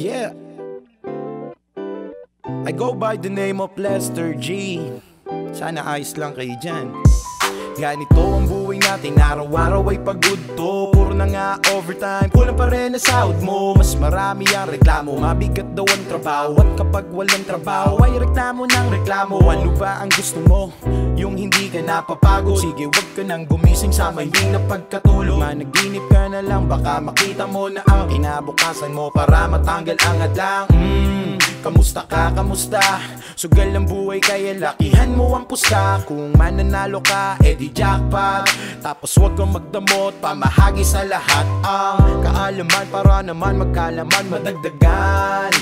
Yeah. I go by the name of Lester G. Sana ayos lang kayo dyan. Ganito ang buhay natin, araw-araw ay pagod to. Puro na nga overtime, kulang pa rin na sahod mo. Mas marami ang reklamo, mabigat daw ang trabaho. At kapag walang trabaho, ay reklamo ng reklamo. Ano ba ang gusto mo? Yung hindi ka napapagod. Sige, wag ka nang gumising sa mahimbing na pagkatulog. Managinip ka na lang, baka makita mo na ang Inabukasan mo. Para matanggal ang adlang mm. Kamusta ka, kamusta? Sugal ang buhay kaya lakihan mo ang pusta Kung mananalo ka, edi jackpot. Tapos huwag kang magdamot, pamahagi sa lahat. Ang kaalaman para naman magkalaman, madagdagan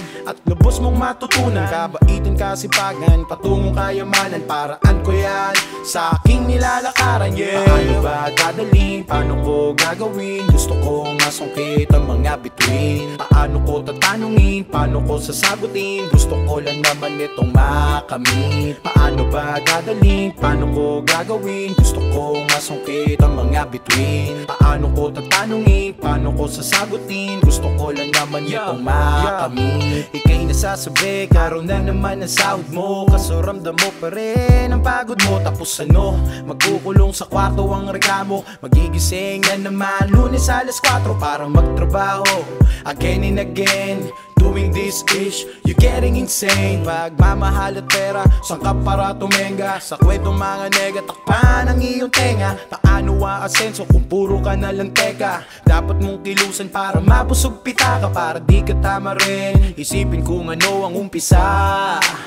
lubos mong matutunan Kabaitin kasipagan, patungong kayamanan Paraan ko yan, sa aking nilalakaran yeah. Paano ba dadalhin, paano ko gagawin? Gusto kong masungkit ang mga bituin. Paano ko tatanungin, paano ko sasagutin? Gusto ko lang naman itong makamit. Paano ba dadalhin, paano ko gagawin? Gusto kong masungkit ang mga bituin. Paano ko tatanungin, paano ko sasagutin? Gusto ko lang naman itong makamit. Ika'y nasasabi, karoon na naman ang sahod mo. Kaso ramdam mo pa rin ang pagod mo. Tapos ano, magkukulong sa kwarto ang reklamo. Magigising na naman lunes alas 4 Para magtrabaho. Again and again Doing this ish, you getting insane. Pagmamahal at pera, saan ka para tumenga? Sa kwentong mga nega, takpan ang iyong tenga. Paano aasenso kung puro ka na lang teka? Dapat mong kilusan para mabusog pitaka Para di ka tama rin. Isipin kung ano ang umpisa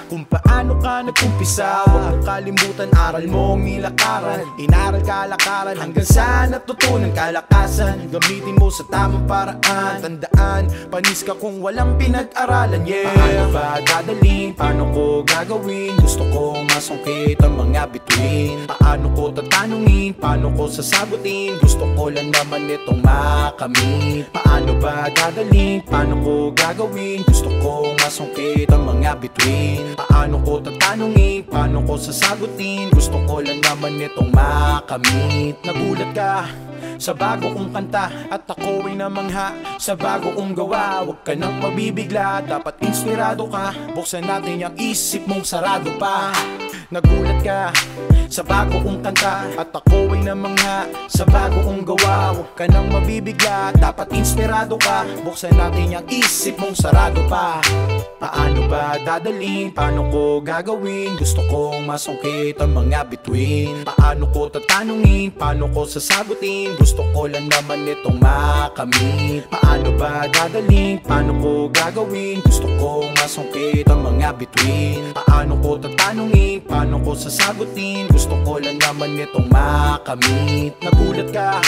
Kung paano ka nagkumpisa Huwag mong kalimutan, aral mo ang nilakaran Inaral kalakaran hanggang sa natutunan kalakasan. Gamitin mo sa tamang paraan. Tandaan, panis ka kung walang pinag-aralan yeah. Paano ba dadalhin? Paano ko gagawin? Gusto kong masungkit ang mga bituin Paano ko tatanungin? Paano ko sasagutin? Gusto ko lang naman itong makamit Paano ba dadalhin? Paano ko gagawin? Gusto kong masungkit ang mga bituin Paano ko tatanungin? Paano ko sasagutin? Gusto ko lang naman itong makamit Nagulat ka sa bago kong kanta At ako ay namangha. Sa bago kong gawa Huwag ka nang mabibigla, dapat inspirado ka Buksan natin yung isip mong sarado pa. Nagulat ka sa bago kong kanta At ako ay namangha. Sa bago kong gawa Huwag ka nang mabibigla, dapat inspirado ka Buksan natin yung isip mong sarado pa ba dadalhin? Paano ko gagawin? Gusto kong masungkit ang mga bituin Paano ko tatanungin? Paano ko sasagutin? Gusto ko lang naman itong makamit Paano ba dadalhin? Paano ko gagawin? Gusto kong masungkit ang mga bituin Paano ko tatanungin? Paano ko sasagutin? Gusto ko lang naman itong makamit Nagulat ka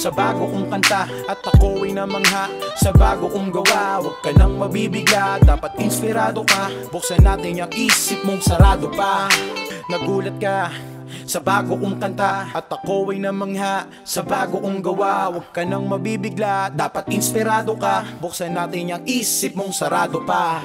sa bago kong kanta At ako ay namangha. Sa bago kong gawa Huwag ka nang mabibigla, dapat inspirado ka Buksan natin yung isip mong sarado pa. Nagulat ka sa bago kong kanta At ako ay namangha. Sa bago kong gawa Huwag ka nang mabibigla, dapat inspirado ka Buksan natin yung isip mong sarado pa